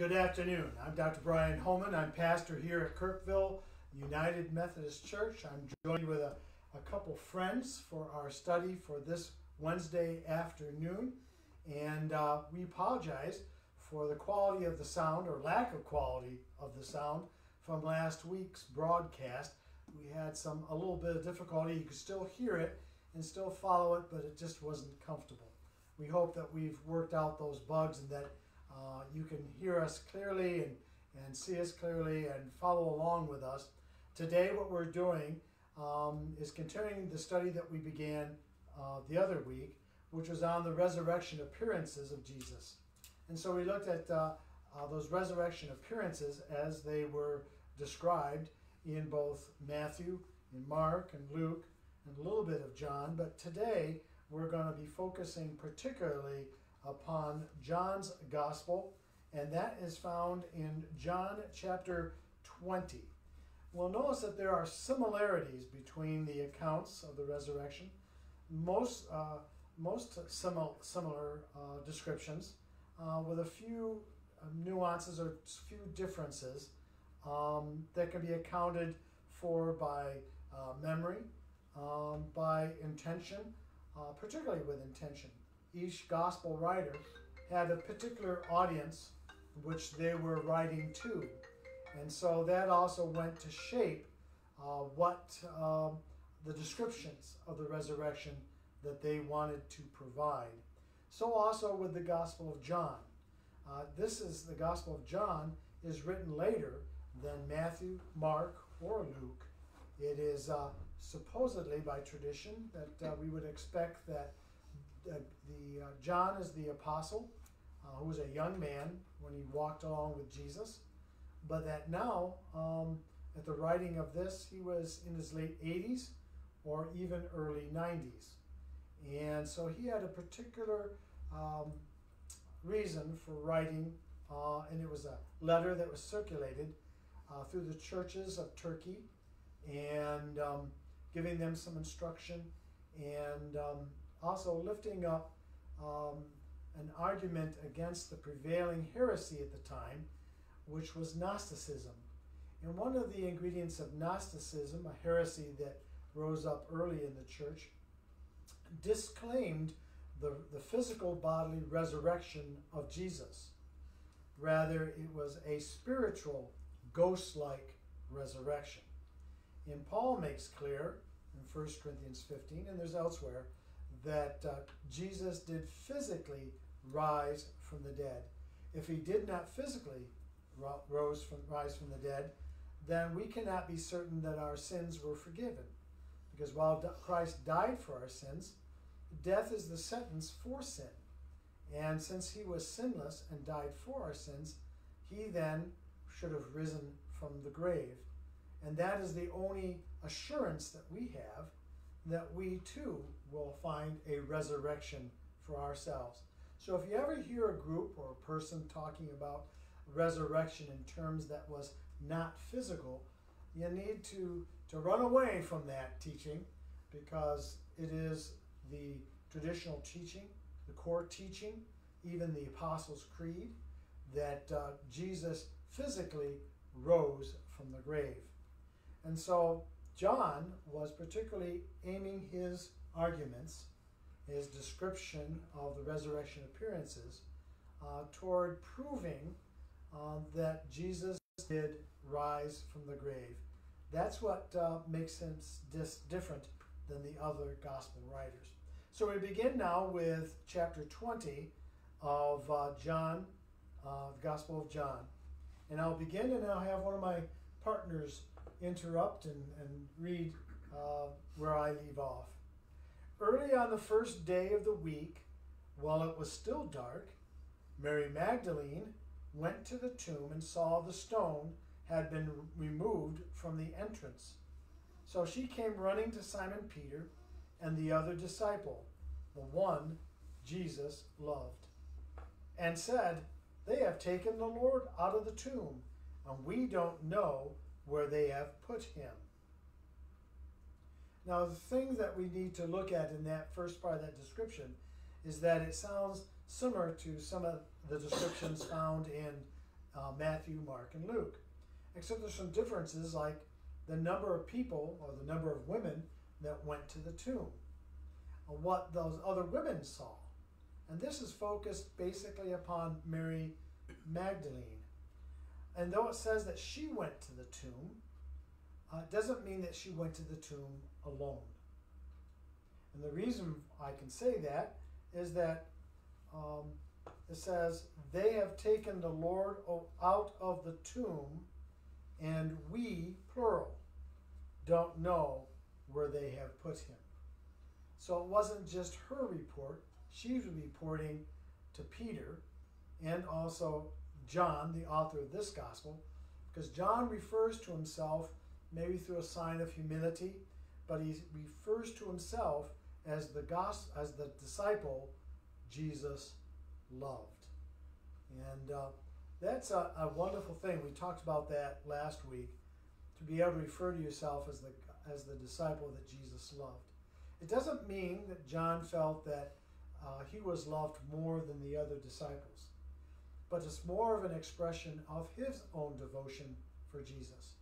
Good afternoon. I'm Dr. Brian Homan. I'm pastor here at Kirkville United Methodist Church. I'm joined with a, a couple friends for our study for this Wednesday afternoon. And uh, we apologize for the quality of the sound or lack of quality of the sound from last week's broadcast. We had some a little bit of difficulty. You could still hear it and still follow it, but it just wasn't comfortable. We hope that we've worked out those bugs and that uh, you can hear us clearly and, and see us clearly and follow along with us. Today, what we're doing um, is continuing the study that we began uh, the other week, which was on the resurrection appearances of Jesus. And so we looked at uh, uh those resurrection appearances as they were described in both Matthew, in Mark, and Luke, and a little bit of John. But today, we're going to be focusing particularly upon John's Gospel, and that is found in John chapter 20. We'll notice that there are similarities between the accounts of the resurrection, most, uh, most simil- similar uh, descriptions, uh, with a few uh, nuances or few differences um, that can be accounted for by uh, memory, um, by intention, uh, particularly with intention each gospel writer had a particular audience which they were writing to. And so that also went to shape uh, what uh, the descriptions of the resurrection that they wanted to provide. So also with the Gospel of John. Uh, this is the Gospel of John is written later than Matthew, Mark, or Luke. It is uh, supposedly by tradition that uh, we would expect that the, the uh, John is the apostle uh, who was a young man when he walked along with Jesus, but that now, um, at the writing of this, he was in his late 80s or even early 90s. And so he had a particular um, reason for writing, uh, and it was a letter that was circulated uh, through the churches of Turkey and um, giving them some instruction and um, also lifting up um, an argument against the prevailing heresy at the time, which was Gnosticism. And one of the ingredients of Gnosticism, a heresy that rose up early in the church, disclaimed the, the physical bodily resurrection of Jesus. Rather, it was a spiritual, ghost like resurrection. And Paul makes clear in 1 Corinthians 15, and there's elsewhere, that uh, Jesus did physically rise from the dead. If he did not physically rose from, rise from the dead, then we cannot be certain that our sins were forgiven. Because while Christ died for our sins, death is the sentence for sin. And since he was sinless and died for our sins, he then should have risen from the grave. And that is the only assurance that we have that we too will find a resurrection for ourselves. So if you ever hear a group or a person talking about resurrection in terms that was not physical, you need to, to run away from that teaching because it is the traditional teaching, the core teaching, even the Apostles' Creed, that uh, Jesus physically rose from the grave. And so John was particularly aiming his arguments, his description of the resurrection appearances, uh, toward proving uh, that Jesus did rise from the grave. That's what uh, makes him different than the other gospel writers. So we begin now with chapter 20 of uh, John, uh, the Gospel of John. And I'll begin and I'll have one of my partners interrupt and, and read uh, where I leave off. Early on the first day of the week, while it was still dark, Mary Magdalene went to the tomb and saw the stone had been removed from the entrance. So she came running to Simon Peter and the other disciple, the one Jesus loved, and said, They have taken the Lord out of the tomb, and we don't know where they have put him. Now, the thing that we need to look at in that first part of that description is that it sounds similar to some of the descriptions found in uh, Matthew, Mark, and Luke. Except there's some differences like the number of people or the number of women that went to the tomb, what those other women saw. And this is focused basically upon Mary Magdalene. And though it says that she went to the tomb, uh, it doesn't mean that she went to the tomb alone. And the reason I can say that is that um, it says, They have taken the Lord out of the tomb, and we, plural, don't know where they have put him. So it wasn't just her report, she was reporting to Peter and also John, the author of this gospel, because John refers to himself maybe through a sign of humility, but he refers to himself as the gospel, as the disciple Jesus loved. And uh, that's a, a, wonderful thing. We talked about that last week to be able to refer to yourself as the as the disciple that Jesus loved. It doesn't mean that John felt that uh, he was loved more than the other disciples, but it's more of an expression of his own devotion for Jesus.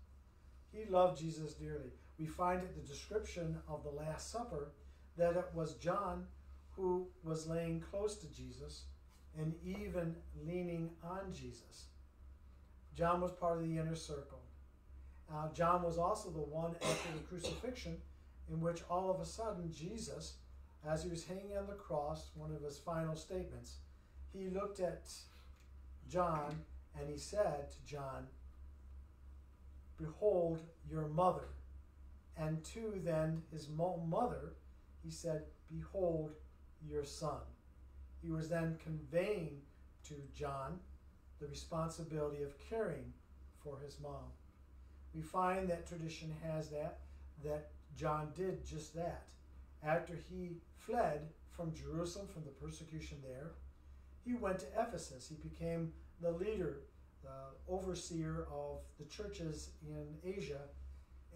He loved Jesus dearly. We find it the description of the Last Supper that it was John who was laying close to Jesus and even leaning on Jesus. John was part of the inner circle. Uh, John was also the one after the crucifixion in which all of a sudden Jesus, as he was hanging on the cross, one of his final statements, he looked at John and he said to John, Behold your mother. And to then his mother, he said, Behold your son. He was then conveying to John the responsibility of caring for his mom. We find that tradition has that, that John did just that. After he fled from Jerusalem, from the persecution there, he went to Ephesus. He became the leader, the overseer of the churches in Asia.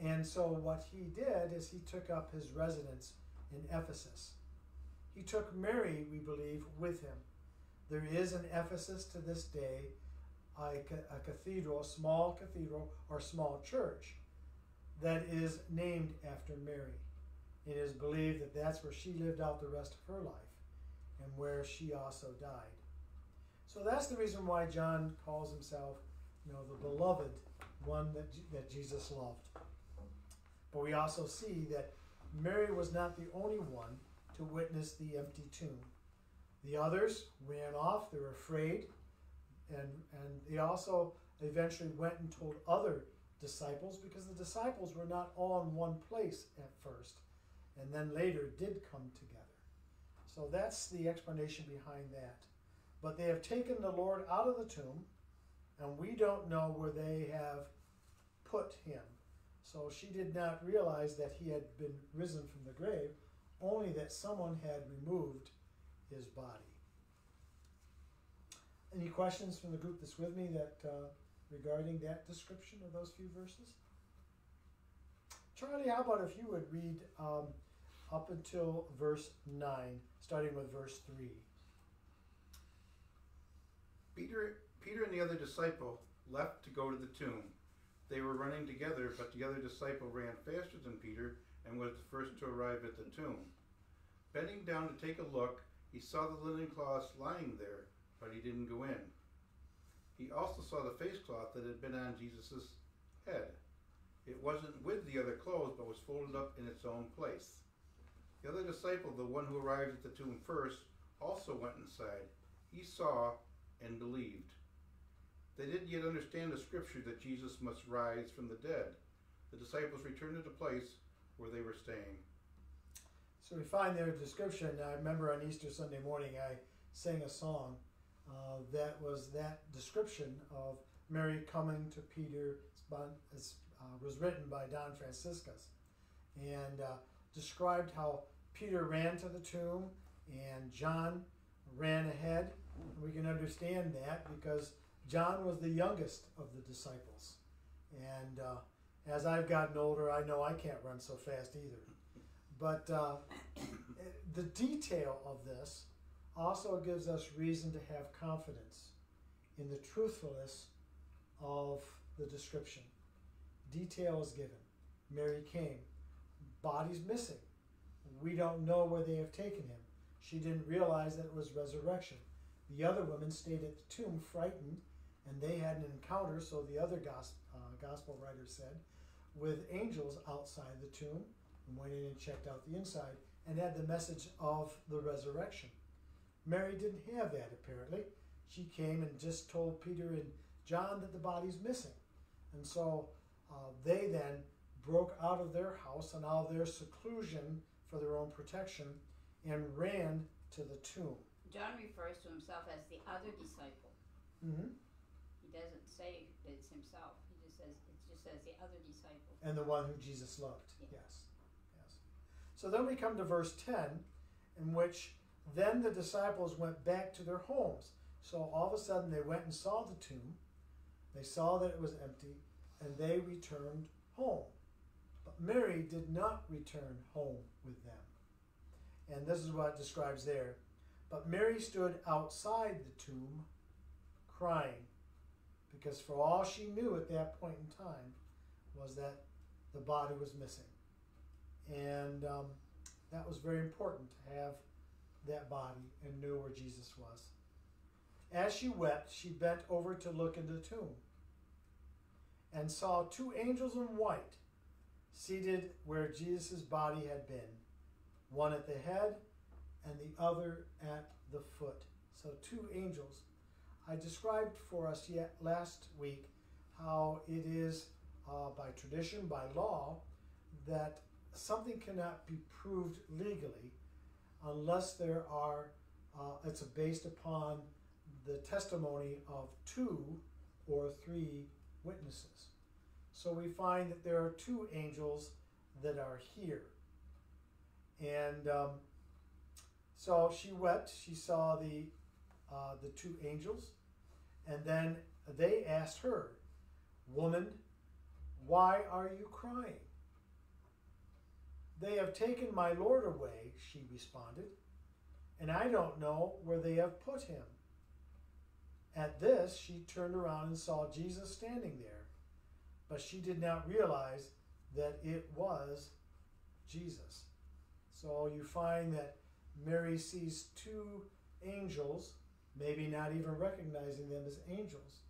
And so, what he did is he took up his residence in Ephesus. He took Mary, we believe, with him. There is in Ephesus to this day a, a cathedral, a small cathedral or small church that is named after Mary. It is believed that that's where she lived out the rest of her life and where she also died. So that's the reason why John calls himself, you know, the beloved one that, that Jesus loved. But we also see that Mary was not the only one to witness the empty tomb. The others ran off, they were afraid, and, and they also eventually went and told other disciples because the disciples were not all in one place at first and then later did come together. So that's the explanation behind that. But they have taken the Lord out of the tomb, and we don't know where they have put him. So she did not realize that he had been risen from the grave, only that someone had removed his body. Any questions from the group that's with me that uh, regarding that description of those few verses? Charlie, how about if you would read um, up until verse 9, starting with verse 3. Peter, Peter and the other disciple left to go to the tomb. They were running together, but the other disciple ran faster than Peter and was the first to arrive at the tomb. Bending down to take a look, he saw the linen cloths lying there, but he didn't go in. He also saw the face cloth that had been on Jesus' head. It wasn't with the other clothes, but was folded up in its own place. The other disciple, the one who arrived at the tomb first, also went inside. He saw and believed. They didn't yet understand the scripture that Jesus must rise from the dead. The disciples returned to the place where they were staying. So we find their description. I remember on Easter Sunday morning, I sang a song uh, that was that description of Mary coming to Peter. Uh, was written by Don Francisco, and uh, described how Peter ran to the tomb and John ran ahead. We can understand that because John was the youngest of the disciples. And uh, as I've gotten older, I know I can't run so fast either. But uh, the detail of this also gives us reason to have confidence in the truthfulness of the description. Detail is given. Mary came. Body's missing. We don't know where they have taken him. She didn't realize that it was resurrection. The other women stayed at the tomb frightened, and they had an encounter, so the other gospel, uh, gospel writer said, with angels outside the tomb and went in and checked out the inside and had the message of the resurrection. Mary didn't have that apparently. She came and just told Peter and John that the body's missing. And so uh, they then broke out of their house and out of their seclusion for their own protection and ran to the tomb. John refers to himself as the other disciple. Mm-hmm. He doesn't say that it's himself. He just says it just says the other disciple. And the one who Jesus loved. Yeah. Yes. Yes. So then we come to verse 10, in which then the disciples went back to their homes. So all of a sudden they went and saw the tomb. They saw that it was empty, and they returned home. But Mary did not return home with them. And this is what it describes there. But Mary stood outside the tomb crying, because for all she knew at that point in time was that the body was missing. And um, that was very important to have that body and knew where Jesus was. As she wept, she bent over to look into the tomb and saw two angels in white seated where Jesus' body had been, one at the head and the other at the foot. So, two angels. I described for us yet last week how it is uh, by tradition, by law, that something cannot be proved legally unless there are, uh, it's based upon the testimony of two or three witnesses. So we find that there are two angels that are here. And um, so she wept. She saw the uh, the two angels, and then they asked her, "Woman, why are you crying?" They have taken my Lord away, she responded, and I don't know where they have put him. At this, she turned around and saw Jesus standing there, but she did not realize that it was Jesus. So you find that Mary sees two angels, maybe not even recognizing them as angels,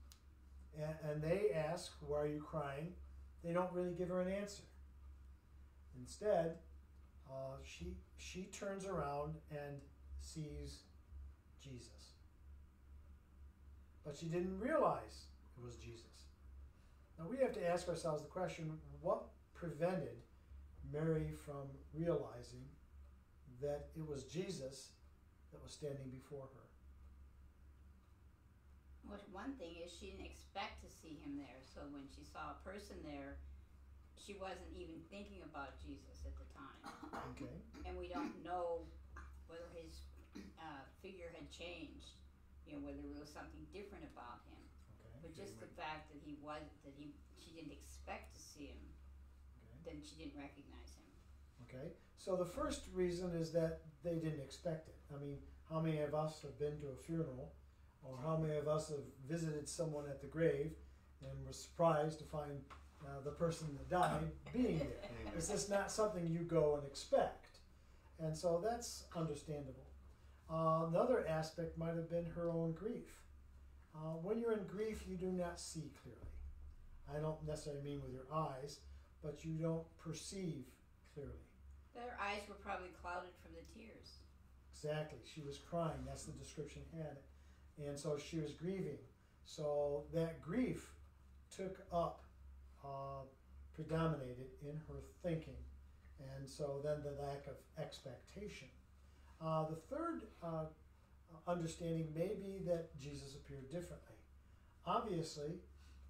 and, and they ask, Why are you crying? They don't really give her an answer. Instead, uh, she she turns around and sees Jesus, but she didn't realize it was Jesus. Now we have to ask ourselves the question: What prevented Mary from realizing that it was Jesus that was standing before her? Well, one thing is she didn't expect to see him there, so when she saw a person there, she wasn't even thinking about Jesus at the time. Okay. And we don't know whether his uh, figure had changed, you know, whether there was something different about him. Okay. But just the fact that he was, that he, she didn't expect to see him, Okay. then she didn't recognize him. Okay. So the first reason is that they didn't expect it. I mean, how many of us have been to a funeral, or how many of us have visited someone at the grave and were surprised to find uh, the person that died being there? It's just not something you go and expect, and so that's understandable. Uh, another aspect might have been her own grief. Uh, when you're in grief, you do not see clearly. I don't necessarily mean with your eyes, but you don't perceive clearly. Their eyes were probably clouded from the tears. Exactly. She was crying. That's the description had it. And so she was grieving. So that grief took up, uh, predominated in her thinking. And so then the lack of expectation. Uh, the third uh, understanding may be that Jesus appeared differently. Obviously,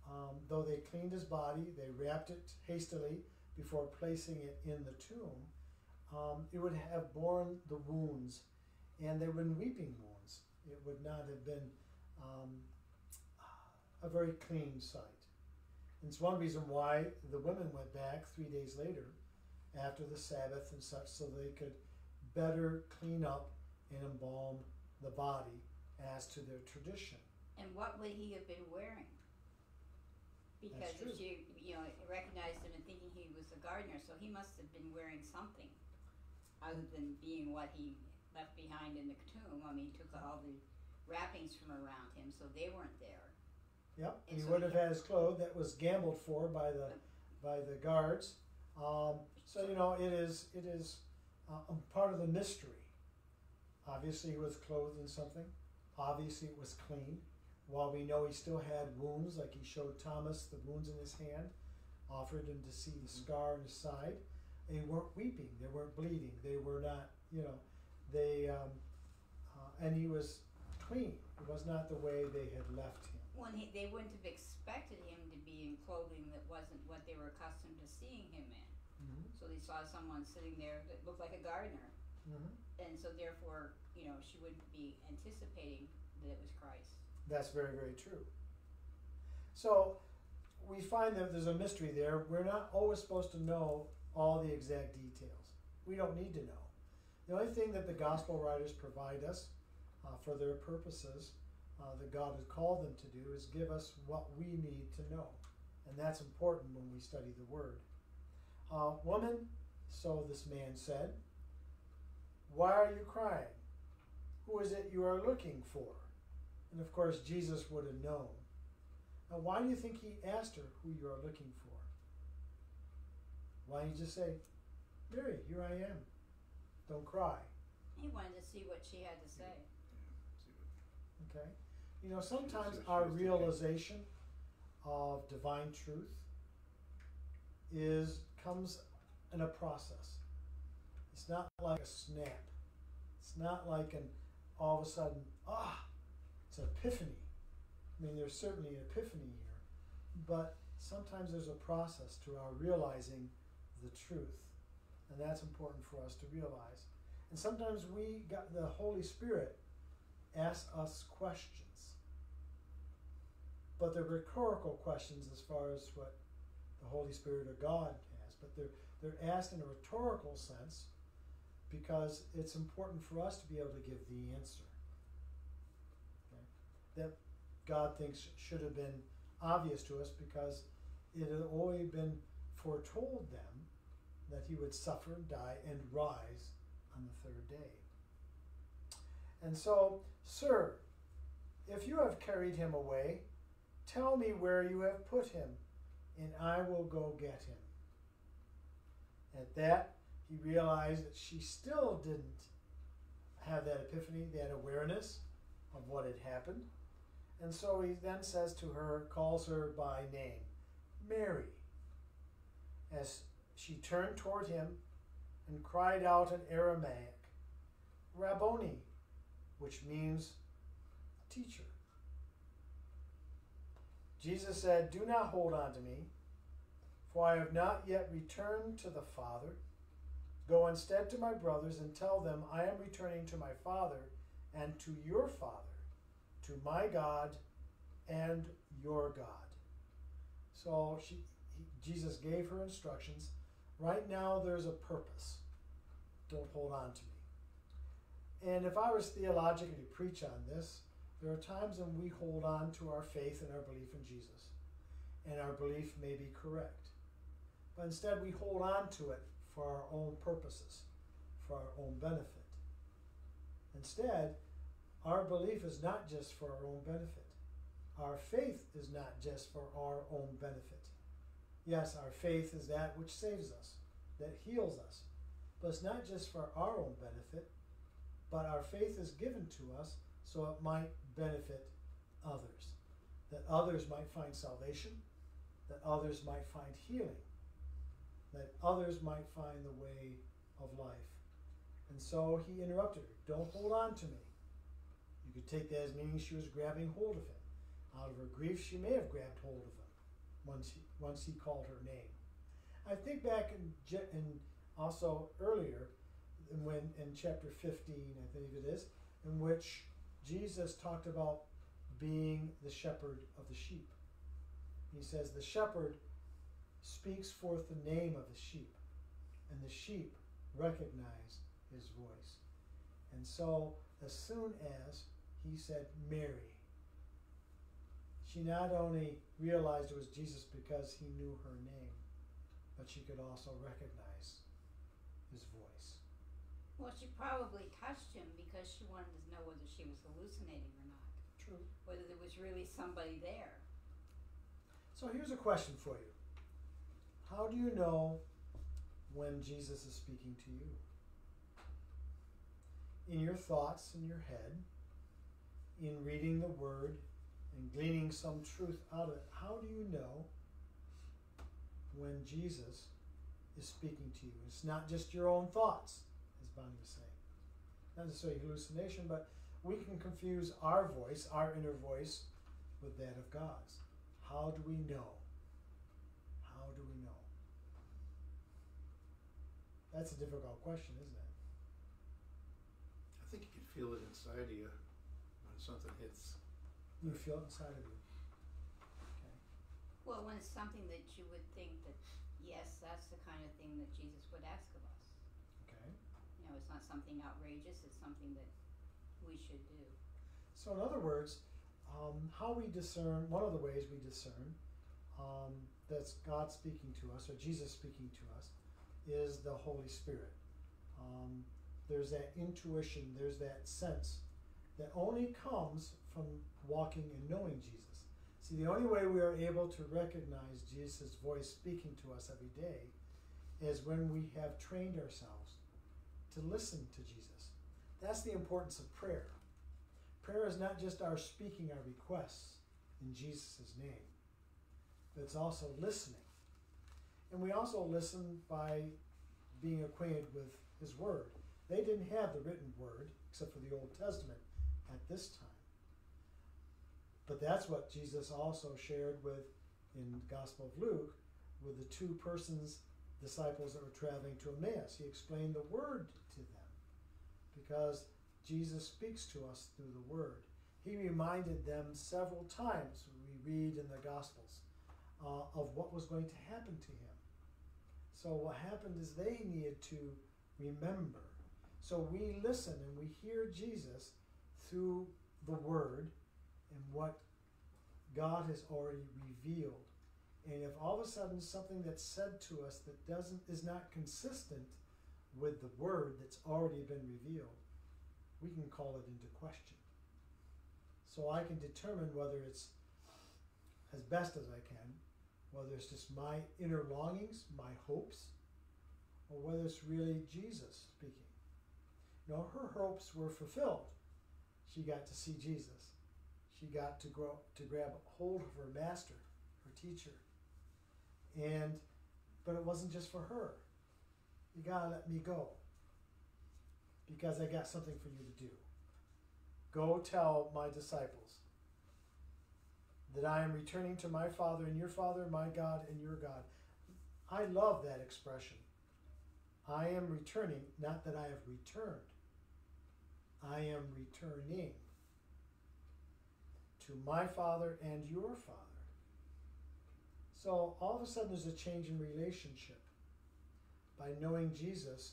um, though they cleaned his body, they wrapped it hastily before placing it in the tomb, um, it would have borne the wounds and they were weeping wounds. It would not have been um, a very clean sight. And it's one reason why the women went back three days later after the Sabbath and such so they could better clean up and embalm the body as to their tradition. And what would he have been wearing? Because if she, you know, recognized him and thinking he was a gardener, so he must have been wearing something other than being what he left behind in the tomb. I mean, he took all the wrappings from around him, so they weren't there. Yep, And he so would have had his clothes that was gambled for by the by the guards. Um, so you know it is it is uh, a part of the mystery. Obviously, he was clothed in something. Obviously, it was clean. While we know he still had wounds, like he showed Thomas the wounds in his hand, offered him to see the scar on his side. They weren't weeping. They weren't bleeding. They were not, you know, they, um, uh, and he was clean. It was not the way they had left him. When he, they wouldn't have expected him to be in clothing that wasn't what they were accustomed to seeing him in. Mm-hmm. So they saw someone sitting there that looked like a gardener, Mm-hmm. And so therefore, you know, she wouldn't be anticipating that it was Christ. That's very, very true. So we find that there's a mystery there. We're not always supposed to know all the exact details. We don't need to know. The only thing that the gospel writers provide us uh, for their purposes uh, that God has called them to do is give us what we need to know. And that's important when we study the Word. Uh, woman, so this man said, why are you crying? Who is it you are looking for? And of course, Jesus would have known. Now, why do you think he asked her who you are looking for? Why didn't you just say, Mary, here I am. Don't cry. He wanted to see what she had to say. Yeah. Okay? You know, sometimes what she our was thinking. realization of divine truth is comes in a process. It's not like a snap. It's not like an all of a sudden, ah, it's an epiphany. I mean, there's certainly an epiphany here, but sometimes there's a process to our realizing the truth, and that's important for us to realize. And sometimes we got the Holy Spirit asks us questions, but they're rhetorical questions as far as what the Holy Spirit or God has, but they're they're asked in a rhetorical sense because it's important for us to be able to give the answer. Okay? That God thinks should have been obvious to us because it had already been foretold them that he would suffer, die, and rise on the third day. And so, sir, if you have carried him away, tell me where you have put him, and I will go get him. At that, he realized that she still didn't have that epiphany, that awareness of what had happened. And so he then says to her, calls her by name, Mary. As she turned toward him and cried out in Aramaic, Rabboni, which means teacher. Jesus said, Do not hold on to me, for I have not yet returned to the Father. Go instead to my brothers and tell them, I am returning to my Father and to your Father, to my God and your God. So she, he, Jesus gave her instructions. Right now, there's a purpose. Don't hold on to me. And if I was theologically to preach on this, there are times when we hold on to our faith and our belief in Jesus, and our belief may be correct. But instead, we hold on to it for our own purposes, for our own benefit. Instead, our belief is not just for our own benefit. Our faith is not just for our own benefit. Yes, our faith is that which saves us, that heals us. But it's not just for our own benefit, but our faith is given to us so it might benefit others. That others might find salvation, that others might find healing, that others might find the way of life. And so he interrupted her. Don't hold on to me. You could take that as meaning she was grabbing hold of him. Out of her grief, she may have grabbed hold of him once he, once he called her name. I think back in, in also earlier, when in chapter 15, I think it is, in which Jesus talked about being the shepherd of the sheep. He says, The shepherd speaks forth the name of the sheep, and the sheep recognize his voice. And so, as soon as he said, Mary, she not only realized it was Jesus because he knew her name, but she could also recognize his voice. Well, she probably touched him because she wanted to know whether she was hallucinating or not, True. whether there was really somebody there. So here's a question for you How do you know when Jesus is speaking to you? In your thoughts, in your head, in reading the Word, and gleaning some truth out of it, how do you know when Jesus is speaking to you? It's not just your own thoughts, as Bonnie was saying. Not necessarily hallucination, but we can confuse our voice, our inner voice, with that of God's. How do we know? How do we know? That's a difficult question, isn't it? I think you can feel it inside of you when something hits. You feel it inside of you. Okay. Well, when it's something that you would think that, yes, that's the kind of thing that Jesus would ask of us. Okay. You know, it's not something outrageous, it's something that we should do. So, in other words, um, how we discern, one of the ways we discern um, that's God speaking to us or Jesus speaking to us is the Holy Spirit. Um, there's that intuition, there's that sense that only comes from walking and knowing Jesus. See, the only way we are able to recognize Jesus' voice speaking to us every day is when we have trained ourselves to listen to Jesus. That's the importance of prayer. Prayer is not just our speaking our requests in Jesus' name, but it's also listening. And we also listen by being acquainted with His Word. They didn't have the written Word, except for the Old Testament, at this time. But that's what Jesus also shared with in the Gospel of Luke with the two persons, disciples that were traveling to Emmaus. He explained the Word to them because Jesus speaks to us through the Word. He reminded them several times, we read in the Gospels, uh, of what was going to happen to him. So, what happened is they needed to remember. So, we listen and we hear Jesus through the Word and what God has already revealed. And if all of a sudden something that's said to us that doesn't is not consistent with the word that's already been revealed, we can call it into question. So I can determine whether it's as best as I can, whether it's just my inner longings, my hopes, or whether it's really Jesus speaking. You know, her hopes were fulfilled. She got to see Jesus. She got to grow to grab hold of her master, her teacher. And but it wasn't just for her. You gotta let me go. Because I got something for you to do. Go tell my disciples that I am returning to my Father and your Father, my God and your God. I love that expression. I am returning, not that I have returned. I am returning to my Father and your Father. So all of a sudden there's a change in relationship. By knowing Jesus,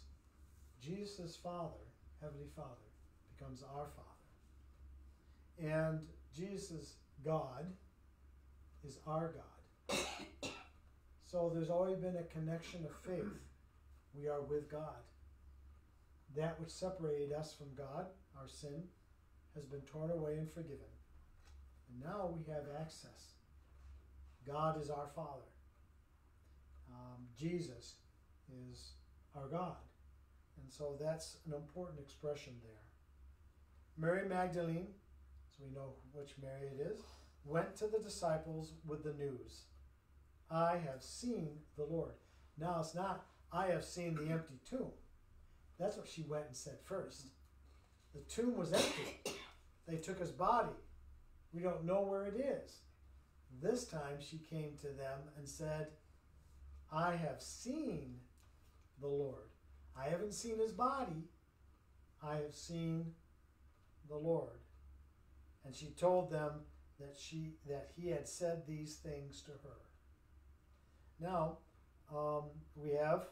Jesus' Father, Heavenly Father, becomes our Father. And Jesus' God is our God. so there's always been a connection of faith. We are with God. That which separated us from God, our sin, has been torn away and forgiven. And now we have access. God is our Father. Um, Jesus is our God. And so that's an important expression there. Mary Magdalene, so we know which Mary it is, went to the disciples with the news I have seen the Lord. Now it's not, I have seen the empty tomb. That's what she went and said first. The tomb was empty. They took his body. We don't know where it is. This time she came to them and said, I have seen the Lord. I haven't seen his body. I have seen the Lord. And she told them that she that he had said these things to her. Now, um, we have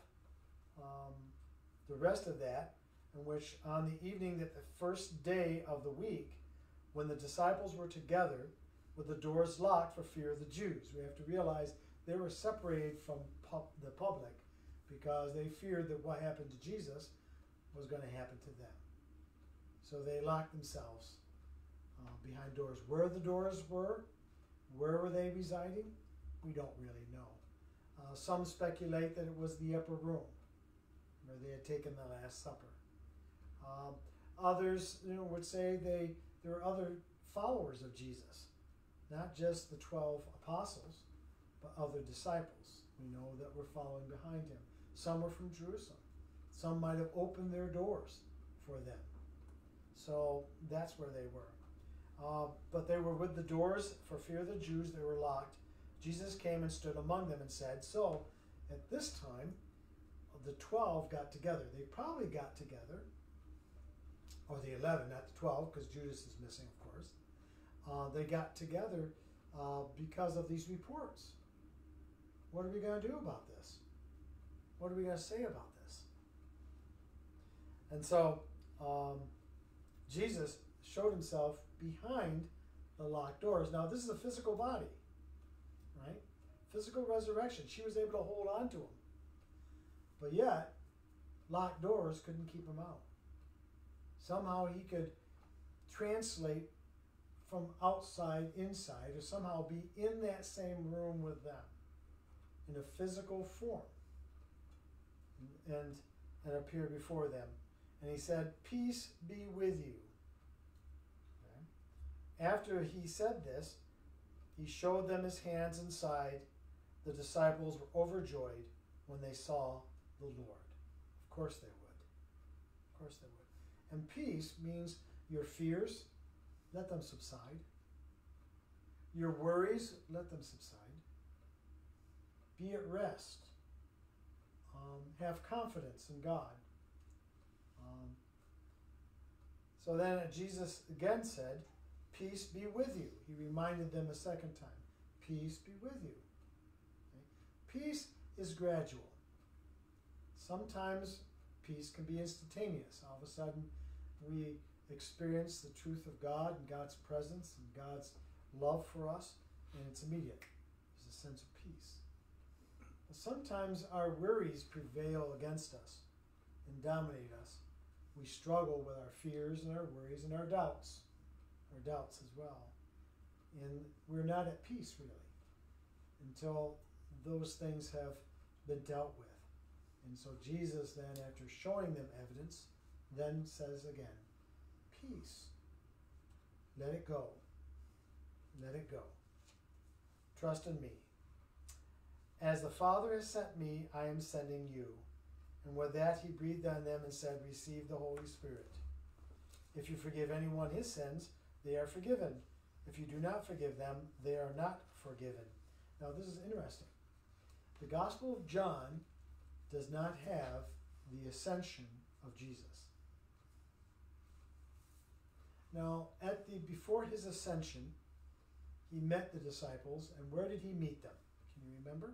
um, the rest of that, in which on the evening that the first day of the week, when the disciples were together, with the doors locked for fear of the Jews. We have to realize they were separated from the public because they feared that what happened to Jesus was going to happen to them. So they locked themselves uh, behind doors. Where the doors were, where were they residing? We don't really know. Uh, some speculate that it was the upper room where they had taken the Last Supper. Um, others, you know, would say they there were other followers of Jesus, not just the twelve apostles, but other disciples. We know that were following behind him. Some were from Jerusalem. Some might have opened their doors for them. So that's where they were. Uh, but they were with the doors for fear of the Jews, they were locked. Jesus came and stood among them and said, So at this time, the 12 got together. They probably got together, or the 11, not the 12, because Judas is missing, of course. Uh, they got together uh, because of these reports. What are we going to do about this? What are we going to say about this? And so um, Jesus showed himself behind the locked doors. Now, this is a physical body, right? Physical resurrection. She was able to hold on to him. But yet, locked doors couldn't keep him out. Somehow he could translate from outside inside or somehow be in that same room with them in a physical form and and appear before them and he said peace be with you. After he said this he showed them his hands and side the disciples were overjoyed when they saw the lord of course they would of course they would and peace means your fears let them subside. Your worries, let them subside. Be at rest. Um, have confidence in God. Um, so then Jesus again said, Peace be with you. He reminded them a second time, Peace be with you. Okay? Peace is gradual. Sometimes peace can be instantaneous. All of a sudden, we experience the truth of God and God's presence and God's love for us, and it's immediate. There's a sense of peace. But sometimes our worries prevail against us and dominate us. We struggle with our fears and our worries and our doubts, our doubts as well. And we're not at peace really until those things have been dealt with. And so Jesus then, after showing them evidence, then says again, peace. Let it go. Let it go. Trust in me. As the Father has sent me, I am sending you. And with that, he breathed on them and said, Receive the Holy Spirit. If you forgive anyone his sins, they are forgiven. If you do not forgive them, they are not forgiven. Now, this is interesting. The Gospel of John does not have the ascension of Jesus. Now, at the before his ascension, he met the disciples, and where did he meet them? Can you remember?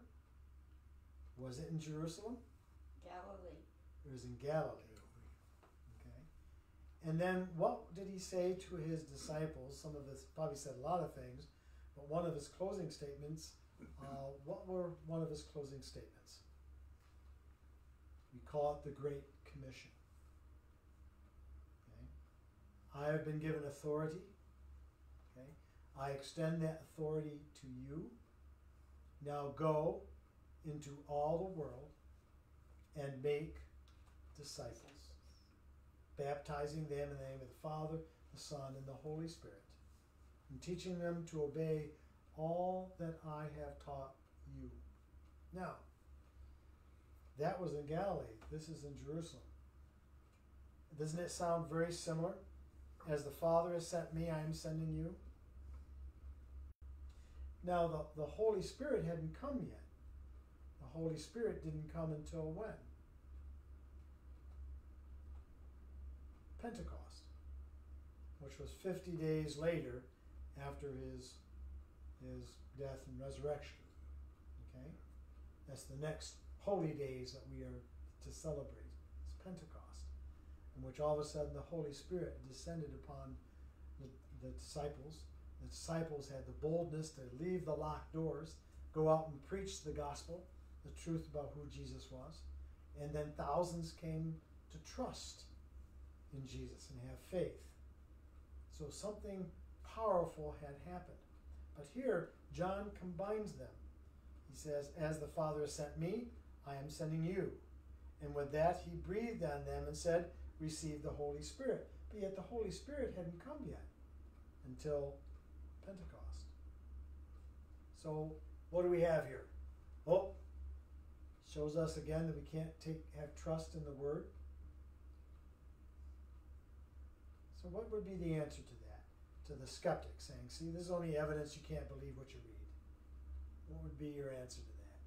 Was it in Jerusalem? Galilee. It was in Galilee. Okay. And then what did he say to his disciples? Some of us probably said a lot of things, but one of his closing statements, uh, what were one of his closing statements? We call it the Great Commission. I have been given authority. Okay? I extend that authority to you. Now go into all the world and make disciples, baptizing them in the name of the Father, the Son, and the Holy Spirit, and teaching them to obey all that I have taught you. Now, that was in Galilee. This is in Jerusalem. Doesn't it sound very similar? As the Father has sent me, I am sending you. Now, the, the Holy Spirit hadn't come yet. The Holy Spirit didn't come until when? Pentecost, which was 50 days later after his, his death and resurrection. Okay? That's the next holy days that we are to celebrate. It's Pentecost in which all of a sudden the Holy Spirit descended upon the, the disciples. The disciples had the boldness to leave the locked doors, go out and preach the gospel, the truth about who Jesus was. And then thousands came to trust in Jesus and have faith. So something powerful had happened. But here, John combines them. He says, As the Father sent me, I am sending you. And with that, he breathed on them and said, Receive the Holy Spirit. But yet, the Holy Spirit hadn't come yet until Pentecost. So, what do we have here? Oh, shows us again that we can't take have trust in the Word. So, what would be the answer to that? To the skeptic saying, See, this is only evidence you can't believe what you read. What would be your answer to that?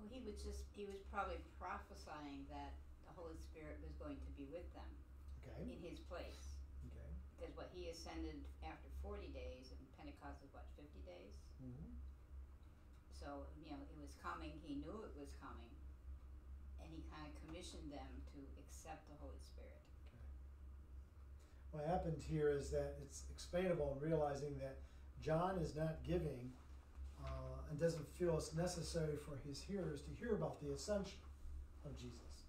Well, he was just, he was probably prophesying that the Holy Spirit was going to be with them Okay. in his place. Okay. Because what he ascended after 40 days, and Pentecost is what, 50 days? Mm-hmm. So, you know, it was coming, he knew it was coming, and he kind of commissioned them to accept the Holy Spirit. What happened here is that it's explainable in realizing that John is not giving uh, and doesn't feel it's necessary for his hearers to hear about the ascension of Jesus.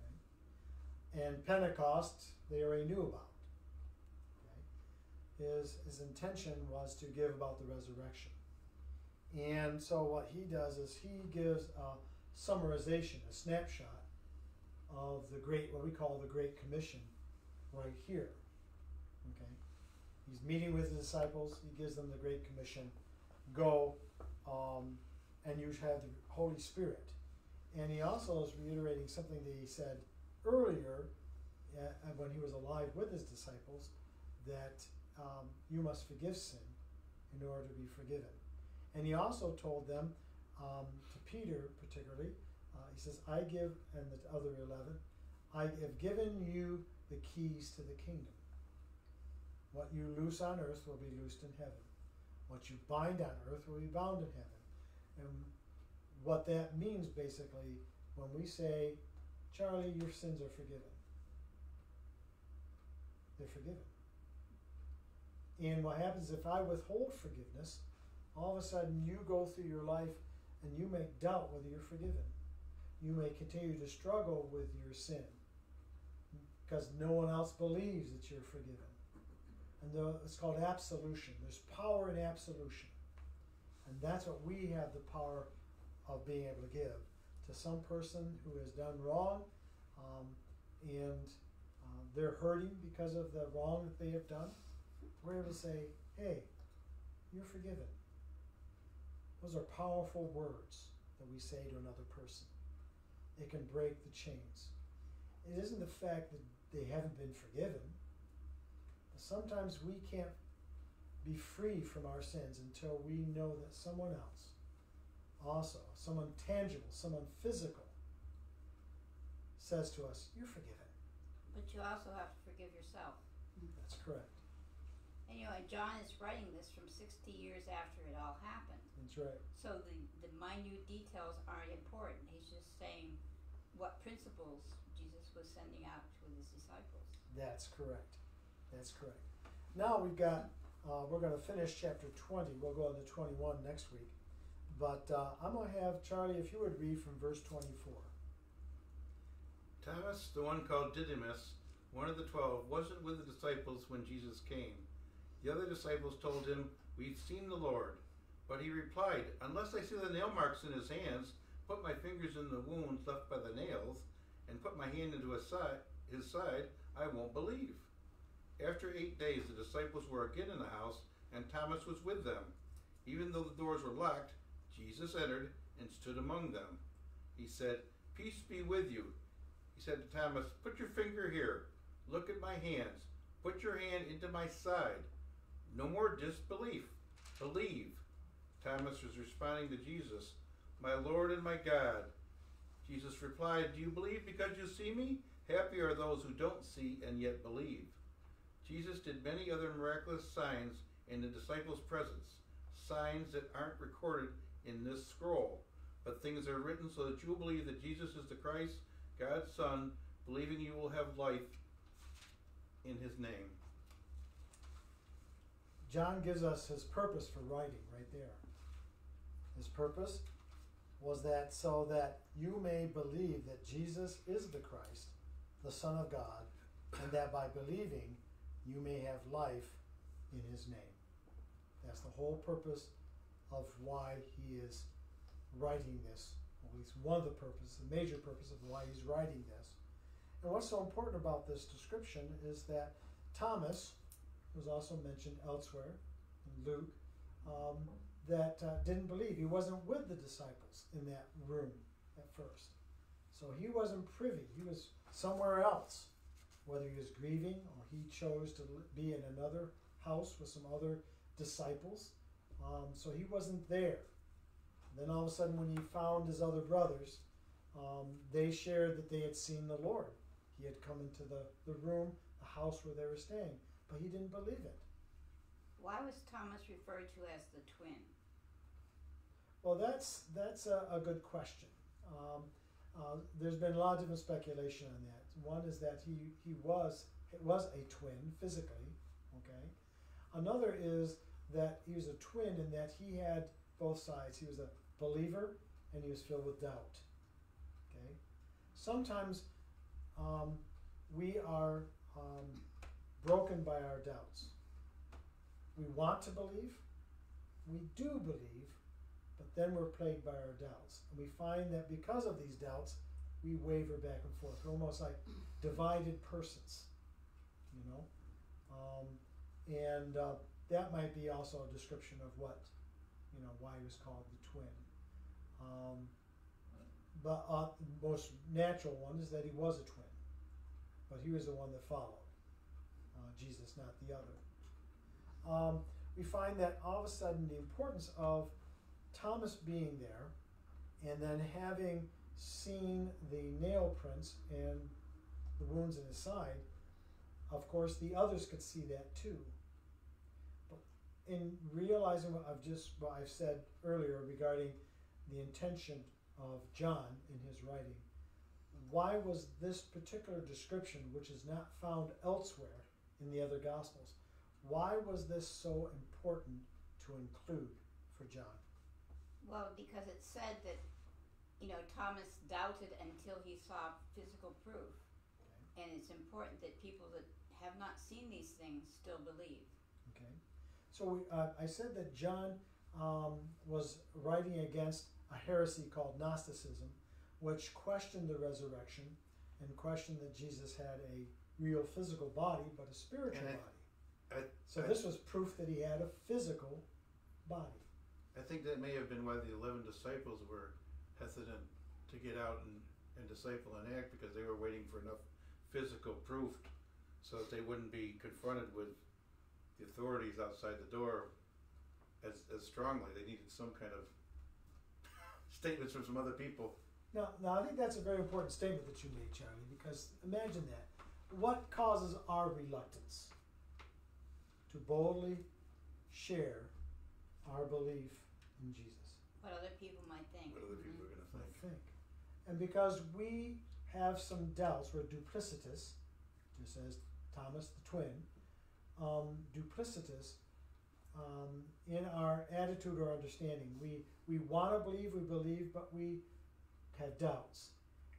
Okay? And Pentecost, they already knew about. Okay? His, his intention was to give about the resurrection. And so what he does is he gives a summarization, a snapshot of the great, what we call the Great Commission right here. Okay? He's meeting with the disciples, he gives them the Great Commission go um, and you have the Holy Spirit. And he also is reiterating something that he said earlier uh, when he was alive with his disciples that um, you must forgive sin in order to be forgiven. And he also told them, um, to Peter particularly, uh, he says, I give, and the other 11, I have given you the keys to the kingdom. What you loose on earth will be loosed in heaven. What you bind on earth will be bound in heaven. And what that means basically, when we say, Charlie, your sins are forgiven, they're forgiven. And what happens if I withhold forgiveness, all of a sudden you go through your life and you make doubt whether you're forgiven. You may continue to struggle with your sin because no one else believes that you're forgiven. And the, it's called absolution. There's power in absolution. And that's what we have the power of being able to give to some person who has done wrong um, and um, they're hurting because of the wrong that they have done. We're able to say, hey, you're forgiven. Those are powerful words that we say to another person. It can break the chains. It isn't the fact that they haven't been forgiven. But sometimes we can't be free from our sins until we know that someone else, also, someone tangible, someone physical, says to us, You're forgiven. But you also have to forgive yourself. That's correct. And you know, and John is writing this from 60 years after it all happened. That's right. So the, the minute details aren't important. He's just saying what principles was sending out to his disciples. That's correct. That's correct. Now we've got, uh, we're going to finish chapter 20. We'll go into 21 next week. But uh, I'm going to have Charlie, if you would read from verse 24. Thomas, the one called Didymus, one of the twelve, wasn't with the disciples when Jesus came. The other disciples told him, We've seen the Lord. But he replied, Unless I see the nail marks in his hands, put my fingers in the wounds left by the nails, and put my hand into his side, his side, I won't believe. After eight days, the disciples were again in the house, and Thomas was with them. Even though the doors were locked, Jesus entered and stood among them. He said, Peace be with you. He said to Thomas, Put your finger here. Look at my hands. Put your hand into my side. No more disbelief. Believe. Thomas was responding to Jesus, My Lord and my God. Jesus replied, Do you believe because you see me? Happy are those who don't see and yet believe. Jesus did many other miraculous signs in the disciples' presence, signs that aren't recorded in this scroll, but things are written so that you will believe that Jesus is the Christ, God's Son, believing you will have life in his name. John gives us his purpose for writing right there. His purpose was that so that you may believe that Jesus is the Christ, the Son of God, and that by believing you may have life in his name. That's the whole purpose of why he is writing this. At least one of the purposes, the major purpose of why he's writing this. And what's so important about this description is that Thomas, was also mentioned elsewhere in Luke, um, that uh, didn't believe. He wasn't with the disciples in that room at first. So he wasn't privy. He was somewhere else, whether he was grieving or he chose to be in another house with some other disciples. Um, so he wasn't there. Then all of a sudden, when he found his other brothers, um, they shared that they had seen the Lord. He had come into the, the room, the house where they were staying, but he didn't believe it. Why was Thomas referred to as the twin? Well, that's that's a, a good question. Um, uh, there's been a lot of speculation on that. One is that he he was it was a twin physically, okay. Another is that he was a twin in that he had both sides. He was a believer and he was filled with doubt. Okay. Sometimes um, we are um, broken by our doubts. We want to believe, we do believe, then we're plagued by our doubts. And we find that because of these doubts, we waver back and forth. We're almost like divided persons, you know? Um, and uh, that might be also a description of what, you know, why he was called the twin. Um, but uh, the most natural one is that he was a twin, but he was the one that followed uh, Jesus, not the other. Um, we find that all of a sudden the importance of Thomas being there and then having seen the nail prints and the wounds in his side, of course, the others could see that too. But in realizing what I've just what I've said earlier regarding the intention of John in his writing, why was this particular description, which is not found elsewhere in the other Gospels, why was this so important to include for John? Well, because it said that, you know, Thomas doubted until he saw physical proof. Okay. And it's important that people that have not seen these things still believe. Okay. So we, uh, I said that John um, was writing against a heresy called Gnosticism, which questioned the resurrection and questioned that Jesus had a real physical body, but a spiritual I- body. I, So I- this was proof that he had a physical body. I think that may have been why the eleven disciples were hesitant to get out and, and disciple and act because they were waiting for enough physical proof so that they wouldn't be confronted with the authorities outside the door as, as strongly. They needed some kind of statements from some other people. Now, now I think that's a very important statement that you made, Charlie, because imagine that. What causes our reluctance to boldly share our belief in Jesus? What other people might think. What other people are going to think. think. And because we have some doubts, we're duplicitous, just as Thomas the twin, um, duplicitous um, in our attitude or understanding. We, we want to believe, we believe, but we have doubts.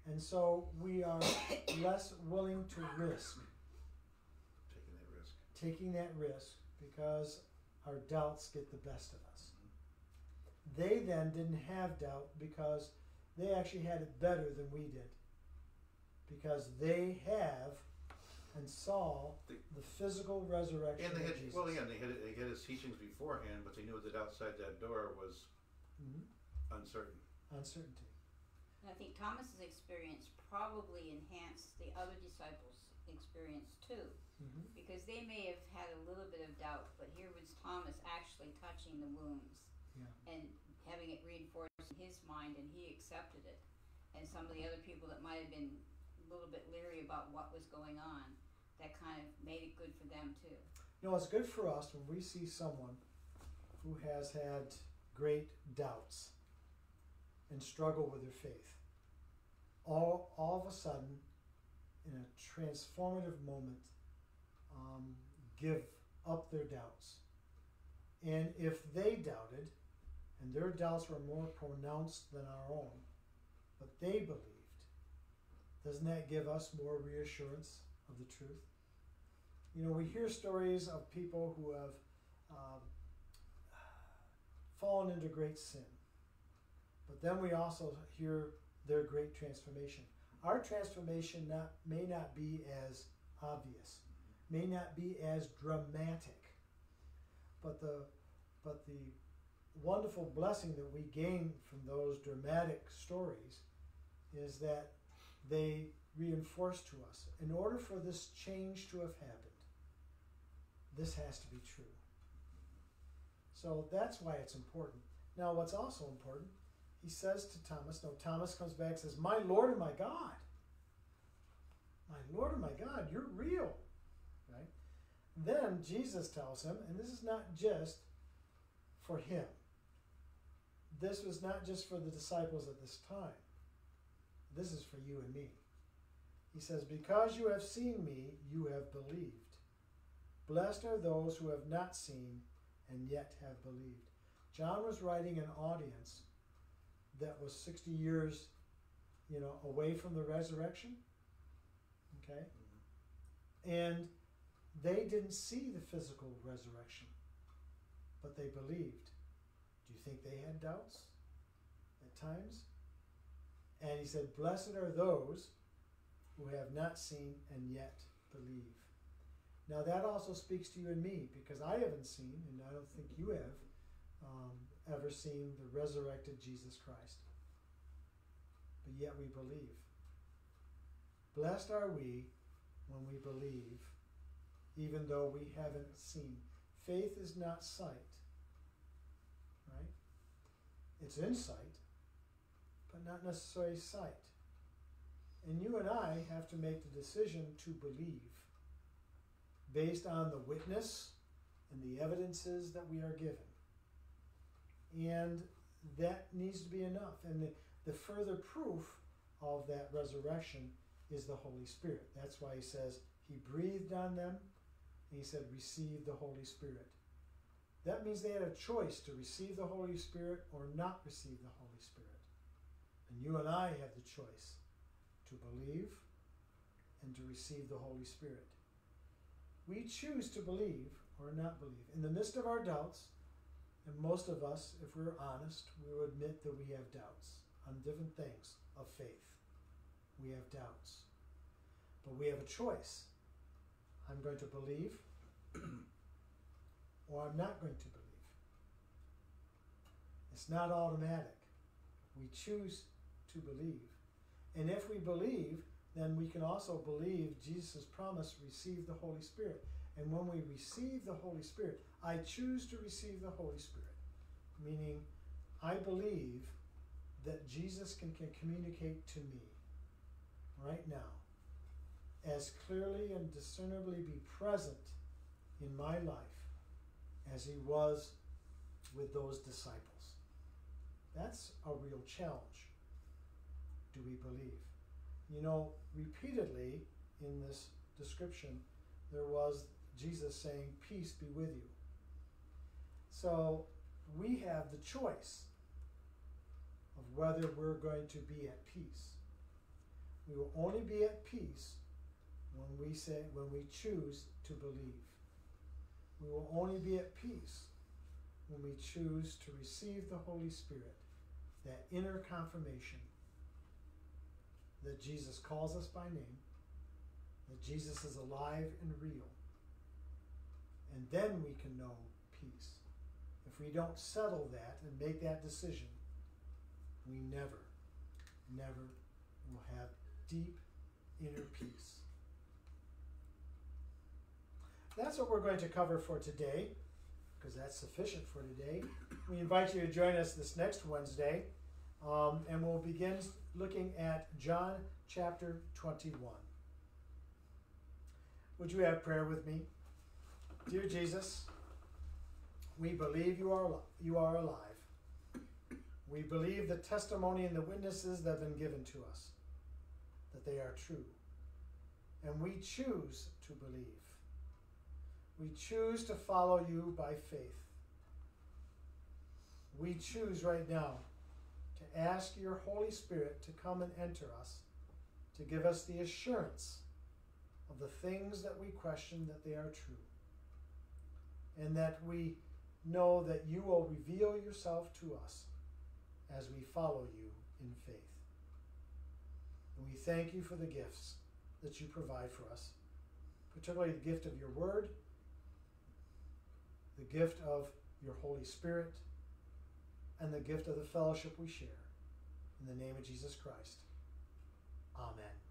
And so we are less willing to risk Taking that risk. taking that risk because our doubts get the best of us. They then didn't have doubt because they actually had it better than we did. Because they have and saw They- the physical resurrection And they of had, Jesus. well, yeah, they had, they had his teachings beforehand, but they knew that outside that door was Mhm. uncertain. Uncertainty. And I think Thomas's experience probably enhanced the other disciples' experience too. hmm Because they may have had a little bit of doubt, but here was Thomas actually touching the wounds Yeah. and having it reinforced in his mind, and he accepted it. And some of the other people that might have been a little bit leery about what was going on, that kind of made it good for them too. You know, it's good for us when we see someone who has had great doubts and struggle with their faith. All, all of a sudden, in a transformative moment, um, give up their doubts And if they doubted, and their doubts were more pronounced than our own, but they believed, doesn't that give us more reassurance of the truth? You know, we hear stories of people who have um, fallen into great sin, but then we also hear their great transformation. Our transformation not, may not be as obvious, may not be as dramatic, but the but the wonderful blessing that we gain from those dramatic stories is that they reinforce to us in order for this change to have happened, this has to be true. So that's why it's important. Now, what's also important, he says to Thomas, no, Thomas comes back and says, My Lord and my God. My Lord and my God, you're real. Right? Then Jesus tells him, and this is not just for him. This was not just for the disciples at this time. This is for you and me. He says, Because you have seen me, you have believed. Blessed are those who have not seen and yet have believed. John was writing an audience that was 60 years, you know, away from the resurrection. Okay? And they didn't see the physical resurrection but they believed. Do you think they had doubts at times? And he said, Blessed are those who have not seen and yet believe. Now, that also speaks to you and me because I haven't seen, and I don't think you have um, ever seen the resurrected Jesus Christ. But yet we believe. Blessed are we when we believe, even though we haven't seen. Faith is not sight? It's insight, but not necessarily sight. And you and I have to make the decision to believe based on the witness and the evidences that we are given. And that needs to be enough. And the, the further proof of that resurrection is the Holy Spirit. That's why he says he breathed on them he said, Receive the Holy Spirit. That means they had a choice to receive the Holy Spirit or not receive the Holy Spirit. And you and I have the choice to believe and to receive the Holy Spirit. We choose to believe or not believe. In the midst of our doubts, and most of us, if we're honest, we will admit that we have doubts on different things of faith. We have doubts. But we have a choice. I'm going to believe or I'm not going to believe. It's not automatic. We choose to believe. And if we believe, then we can also believe Jesus' promise, receive the Holy Spirit. And when we receive the Holy Spirit, I choose to receive the Holy Spirit, meaning I believe that Jesus can, can communicate to me right now as clearly and discernibly be present in my life as he was with those disciples. That's a real challenge. Do we believe? You know, repeatedly in this description, there was Jesus saying, Peace be with you. So we have the choice of whether we're going to be at peace. We will only be at peace when we say when we choose to believe. We will only be at peace when we choose to receive the Holy Spirit, that inner confirmation that Jesus calls us by name, that Jesus is alive and real. And then we can know peace. If we don't settle that and make that decision, we never, never will have deep inner peace. That's what we're going to cover for today, because that's sufficient for today. We invite you to join us this next Wednesday, um, and we'll begin looking at John chapter 21. Would you have prayer with me? Dear Jesus, we believe you are, you are alive. We believe the testimony and the witnesses that have been given to us, that they are true. And we choose to believe. We choose to follow you by faith. we choose right now to ask your Holy Spirit to come and enter us, to give us the assurance of the things that we question that they are true, and that we know that you will reveal yourself to us as we follow you in faith. And we thank you for the gifts that you provide for us, particularly the gift of your word, the gift of your Holy Spirit, and the gift of the fellowship we share. In the name of Jesus Christ. Amen.